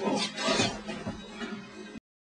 Oh,